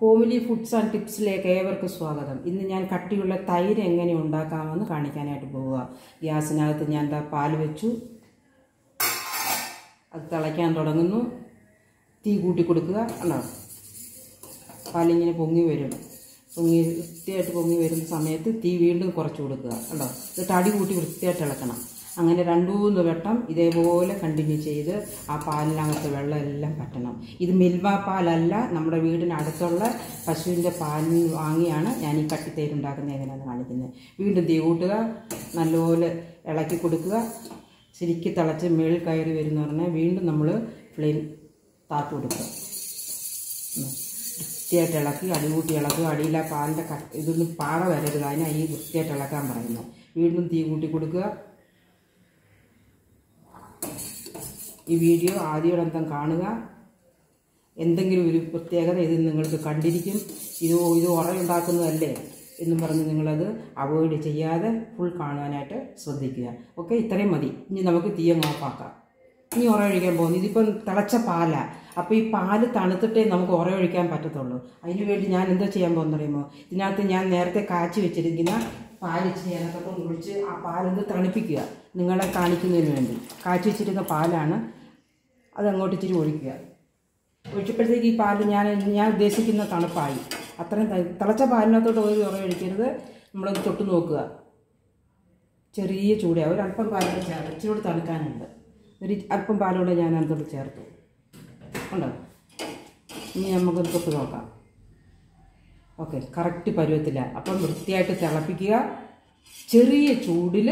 Homely foods and ടിപ്സിലേക്ക് ഏവർക്കും സ്വാഗതം. ഇന്ന് ഞാൻ കട്ടിയുള്ള തൈര് എങ്ങനെ ഉണ്ടാക്കാമെന്ന് കാണിക്കാനായിട്ട് പോവുക. ഗ്യാസിനകത്ത് ഞാൻ എന്താ പാൽ വെച്ചു. അത് തിളയ്ക്കാൻ തുടങ്ങുന്നു. തീ കൂട്ടി കൊടുക്കുക. അല്ല പാലിങ്ങനെ പൊങ്ങി വരും. പൊങ്ങി വൃത്തിയായിട്ട് പൊങ്ങി വരുന്ന സമയത്ത് തീ വീണ്ടും കുറച്ച് കൊടുക്കുക. അല്ലോ എന്നിട്ട് അടി കൂട്ടി വൃത്തിയായിട്ട് ഇളക്കണം. അങ്ങനെ രണ്ടു മൂന്ന് വട്ടം ഇതേപോലെ കണ്ടിന്യൂ ചെയ്ത് ആ പാലിനകത്ത് വെള്ളം എല്ലാം പറ്റണം. ഇത് മിൽമ പാലല്ല നമ്മുടെ വീടിന് അടുത്തുള്ള പശുവിന്റെ പാലിൽ വാങ്ങിയാണ് ഞാൻ ഈ കട്ടിത്തേര് എങ്ങനെയാണ് കാണിക്കുന്നത്. വീണ്ടും തീ കൂട്ടുക നല്ലപോലെ ഇളക്കി കൊടുക്കുക. ശരിക്ക് തിളച്ച് മേളിൽ കയറി വരുന്ന പറഞ്ഞാൽ വീണ്ടും നമ്മൾ ഫ്ലെയിം താത്തു കൊടുക്കുക. വൃത്തിയായിട്ട് ഇളക്കി അടികൂട്ടി ഇളക്കുക. അടിയിലെ പാലിന്റെ ഇതൊന്നും പാറ വരരുത്. അതിനായി ഈ വൃത്തിയായിട്ട് ഇളക്കാൻ പറയുന്നത് വീണ്ടും തീ കൂട്ടി കൊടുക്കുക. ഈ വീഡിയോ ആദ്യോടന്തം കാണുക. എന്തെങ്കിലും ഒരു പ്രത്യേകത ഇതിൽ നിങ്ങൾക്ക് കണ്ടിരിക്കും. ഇത് ഇത് ഉറയുണ്ടാക്കുന്നതല്ലേ എന്നും പറഞ്ഞ് നിങ്ങളത് അവോയ്ഡ് ചെയ്യാതെ ഫുൾ കാണുവാനായിട്ട് ശ്രദ്ധിക്കുക. ഓക്കെ? ഇത്രയും മതി. ഇനി നമുക്ക് തീയ ഓഫാക്കാം ഇനി ഉറയൊഴിക്കാൻ പോകുന്നു. ഇതിപ്പം തിളച്ച പാലാണ് അപ്പോൾ ഈ പാൽ തണുത്തിട്ടേ നമുക്ക് ഉറയൊഴിക്കാൻ പറ്റത്തുള്ളൂ. അതിന് വേണ്ടി ഞാൻ എന്താ ചെയ്യാൻ പോകുന്നറിയുമോ? ഇതിനകത്ത് ഞാൻ നേരത്തെ കാച്ചി വെച്ചിരിക്കുന്ന പാൽ ചെയ്യാനൊക്കെ ഒഴിച്ച് ആ പാലൊന്ന് തണുപ്പിക്കുക. നിങ്ങളെ കാണിക്കുന്നതിന് വേണ്ടി. കാച്ചി വെച്ചിരുന്ന പാലാണ് അതങ്ങോട്ട് ഇച്ചിരി ഒഴിക്കുക ഒഴിച്ചപ്പോഴത്തേക്ക് ഈ പാൽ ഞാൻ ഞാൻ ഉദ്ദേശിക്കുന്ന തണുപ്പായി. അത്രയും തിളച്ച പാലിനകത്തോട്ട് ഒരു ഉറ ഒഴിക്കരുത്. നമ്മളത് തൊട്ട് നോക്കുക. ചെറിയ ചൂടാണ് ഒരല്പം പാലോടെ ചേർത്ത് ഇച്ചിരി തണുക്കാനുണ്ട്. ഒരു അല്പം പാലോടെ ഞാൻ അതിനകത്തോട്ട് ചേർത്തു. ഉണ്ടോ? ഇനി നമുക്കൊന്ന് തൊട്ട് നോക്കാം. ഓക്കെ. കറക്റ്റ് പരുവത്തില്ല അപ്പം വൃത്തിയായിട്ട് തിളപ്പിക്കുക. ചെറിയ ചൂടിൽ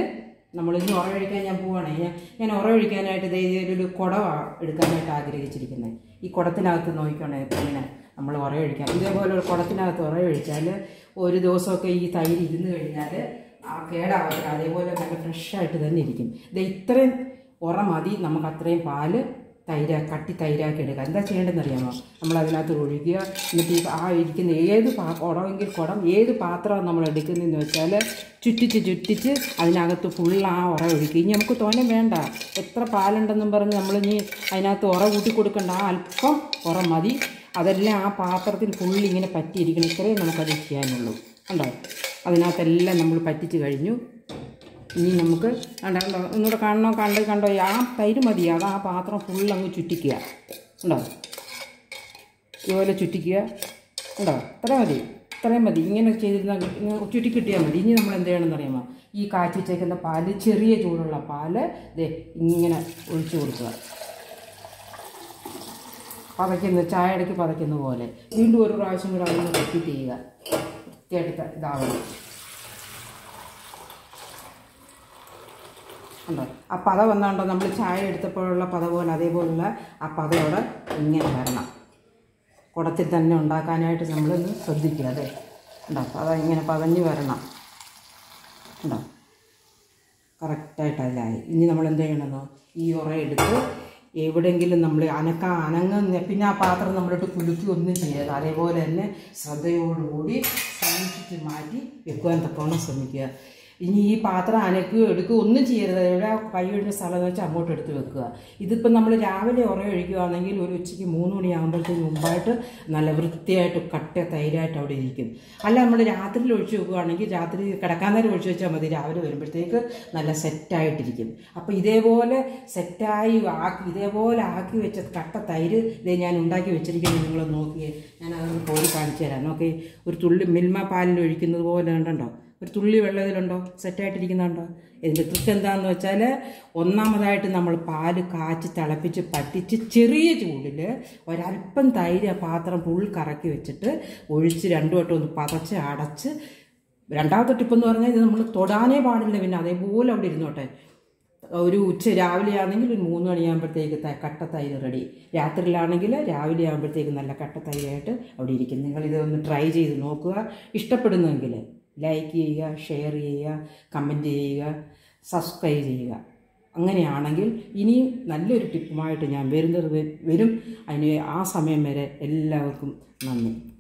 നമ്മൾ ഇനി ഉറയൊഴിക്കാൻ ഞാൻ പോവുകയാണ് ഞാൻ ഉറയൊഴിക്കാനായിട്ട് ഒരു കുടമാണ് എടുക്കാനായിട്ട് ആഗ്രഹിച്ചിരിക്കുന്നത് ഈ കുടത്തിനകത്ത് നോക്കിക്കോണേ പിന്നെ നമ്മൾ ഉറയൊഴിക്കാം ഇതേപോലെ ഒരു കുടത്തിനകത്ത് ഉറയൊഴിച്ചാൽ ഒരു ദിവസമൊക്കെ ഈ തൈര് ഇരുന്ന് കഴിഞ്ഞാൽ ആ കേടാവാത്ത അതേപോലെ നല്ല ഫ്രഷായിട്ട് തന്നെ ഇരിക്കും. ഇത് ഇത്രയും ഉറ മതി നമുക്ക് അത്രയും പാൽ തൈര കട്ടി തൈരാക്കി എടുക്കുക. എന്താ ചെയ്യേണ്ടതെന്ന് അറിയാമോ നമ്മൾ അതിനകത്ത് ഒഴിക്കുക എന്നിട്ട് ആ ഇരിക്കുന്ന ഏത് പാ കുടമെങ്കിൽ കുടം ഏത് പാത്രമാണ് നമ്മൾ എടുക്കുന്നതെന്ന് വെച്ചാൽ ചുറ്റിച്ച് ചുറ്റിച്ച് അതിനകത്ത് ഫുൾ ആ ഉറ ഒഴിക്കുക ഇനി നമുക്ക് തോനെ വേണ്ട. എത്ര പാലുണ്ടെന്നും പറഞ്ഞ് നമ്മൾ ഇനി അതിനകത്ത് ഉറ കൂട്ടി കൊടുക്കണ്ട. ആ അല്പം ഉറ മതി. അതെല്ലാം ആ പാത്രത്തിൽ ഫുൾ ഇങ്ങനെ പറ്റിയിരിക്കണം. ഇത്രയും നമുക്കത് ചെയ്യാനുള്ളൂ. ഉണ്ടോ അതിനകത്തെല്ലാം നമ്മൾ പറ്റിച്ച് കഴിഞ്ഞു. ഇനി നമുക്ക് കണ്ടോ കണ്ടോ ഒന്നുകൂടെ കാണണോ കണ്ട് കണ്ടോ. ആ തൈര് മതി. അത് ആ പാത്രം ഫുൾ അങ്ങ് ചുറ്റിക്കുക. ഉണ്ടോ ഇതുപോലെ ചുറ്റിക്കുക. ഉണ്ടോ ഇത്ര മതി. ഇത്രയും മതി. ഇങ്ങനെ ചെയ്തിരുന്ന ചുറ്റി കിട്ടിയാൽ മതി. ഇനി നമ്മൾ എന്ത് ചെയ്യണമെന്ന് ഈ കാച്ചി വെച്ചേക്കുന്ന പാൽ ചെറിയ ചൂടുള്ള പാൽ ദേ ഇങ്ങനെ ഒഴിച്ചു കൊടുക്കുക. പതയ്ക്കുന്ന ചായടയ്ക്ക് പതയ്ക്കുന്ന പോലെ. വീണ്ടും ഒരു പ്രാവശ്യം കൂടെ അതൊന്ന് റിപ്പീറ്റ് ചെയ്യുക. വൃത്തിയായിട്ട് ഇതാവണം. ഉണ്ടോ? ആ പത വന്നുകൊണ്ടോ നമ്മൾ ചായ എടുത്തപ്പോഴുള്ള പത പോലെ അതേപോലുള്ള ആ പതയോടെ ഇങ്ങനെ വരണം. കുടത്തിൽ തന്നെ ഉണ്ടാക്കാനായിട്ട് നമ്മളൊന്ന് ശ്രദ്ധിക്കുക അതെ ഉണ്ടോ? പത ഇങ്ങനെ പതഞ്ഞ് വരണം. ഉണ്ടോ? കറക്റ്റായിട്ട് അതിലായി ഇനി നമ്മൾ എന്ത് ചെയ്യണമെന്നോ ഈ ഉറ എടുത്ത് എവിടെയെങ്കിലും നമ്മൾ അനക്ക അനങ്ങുന്ന പിന്നെ ആ പാത്രം നമ്മളിട്ട് കുലുക്കി ഒന്നും ചെയ്യരുത്. അതേപോലെ തന്നെ ശ്രദ്ധയോടുകൂടി സൂക്ഷിച്ച് മാറ്റി വെക്കുവാൻ തക്കവണ്ണം ശ്രമിക്കുക. ഇനി ഈ പാത്രം അനക്കുകയോ എടുക്കുകയോ ഒന്നും ചെയ്യരുത്. ഇവിടെ കൈ ഒഴിഞ്ഞ സ്ഥലം വെച്ചാൽ അങ്ങോട്ട് എടുത്ത് വെക്കുക. ഇതിപ്പോൾ നമ്മൾ രാവിലെ ഉറയൊഴിക്കുകയാണെങ്കിൽ ഒരു ഉച്ചയ്ക്ക് മൂന്ന് മണിയാകുമ്പോഴത്തേക്ക് മുമ്പായിട്ട് നല്ല വൃത്തിയായിട്ട് കട്ട തൈരായിട്ട് അവിടെ ഇരിക്കും. അല്ല നമ്മൾ രാത്രിയിൽ ഒഴിച്ചു വെക്കുകയാണെങ്കിൽ രാത്രി കിടക്കാൻ നേരം ഒഴിച്ചു വെച്ചാൽ മതി. രാവിലെ വരുമ്പോഴത്തേക്ക് നല്ല സെറ്റായിട്ടിരിക്കും. അപ്പോൾ ഇതേപോലെ സെറ്റായി ആക്കി ഇതേപോലെ ആക്കി വെച്ച കട്ട തൈര് ഇതേ ഞാൻ ഉണ്ടാക്കി വെച്ചിരിക്കുന്നത് നിങ്ങൾ നോക്കിയേ. ഞാൻ അതൊന്ന് കോരി കാണിച്ചു തരാം. നോക്കി ഒരു തുള്ളി മിൽമ പാലിൽ ഒഴിക്കുന്നത് പോലെ ഉണ്ടോ ഒരു തുള്ളി വെള്ളം ഇതിലുണ്ടോ സെറ്റായിട്ടിരിക്കുന്നുണ്ടോ? ഇതിന്റെ ട്രിക്ക് എന്താണെന്ന് വെച്ചാൽ ഒന്നാമതായിട്ട് നമ്മൾ പാൽ കാച്ചി തിളപ്പിച്ച് പറ്റിച്ച് ചെറിയ ചൂടിൽ ഒരല്പം തൈര് പാത്രം ഫുൾ കറക്കി വെച്ചിട്ട് ഒഴിച്ച് രണ്ടു വട്ടം ഒന്ന് പതച്ച് അടച്ച് രണ്ടാമത്തെ ടിപ്പ് എന്ന് പറഞ്ഞാൽ ഇത് നമ്മൾ തൊടാനേ പാടില്ല പിന്നെ അതേപോലെ അവിടെ ഇരുന്നോട്ടെ ഒരു ഉച്ച രാവിലെ ആണെങ്കിൽ ഒരു മൂന്ന് മണിയാകുമ്പോഴത്തേക്ക് കട്ട തൈര് റെഡി രാത്രിയിലാണെങ്കിൽ രാവിലെ ആകുമ്പോഴത്തേക്ക് നല്ല കട്ട തൈരായിട്ട് അവിടെ ഇരിക്കും. നിങ്ങളിതൊന്ന് ട്രൈ ചെയ്ത് നോക്കുക. ഇഷ്ടപ്പെടുന്നെങ്കിൽ ലൈക്ക് ചെയ്യുക ഷെയർ ചെയ്യുക കമന്റ് ചെയ്യുക സബ്സ്ക്രൈബ് ചെയ്യുക. അങ്ങനെയാണെങ്കിൽ ഇനിയും നല്ലൊരു ടിപ്പുമായിട്ട് ഞാൻ വരുന്നത് വരും. അതിന് ആ സമയം വരെ എല്ലാവർക്കും നന്ദി.